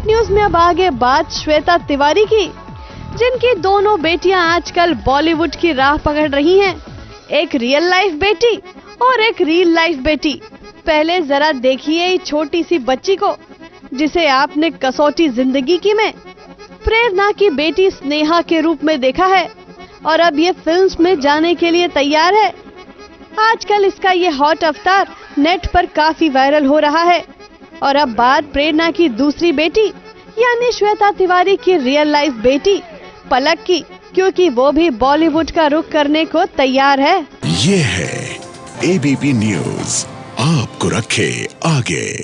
Hot news में अब आगे बात श्वेता तिवारी की, जिनकी दोनों बेटियाँ आजकल बॉलीवुड की राह पकड़ रही हैं। एक रियल लाइफ बेटी और एक रियल लाइफ बेटी। पहले जरा देखिए छोटी सी बच्ची को, जिसे आपने कसौटी ज़िंदगी की में प्रेरणा की बेटी स्नेहा के रूप में देखा है और अब ये फिल्म्स में जाने के लिए तैयार है। आजकल इसका ये हॉट अवतार नेट पर काफ़ी वायरल हो रहा है। और अब बात प्रेरणा की दूसरी बेटी, यानी श्वेता तिवारी की रियल लाइफ बेटी, पलक की, क्योंकि वो भी बॉलीवुड का रुख करने को तैयार है। ये है एबीपी न्यूज़ आपको रखे आगे।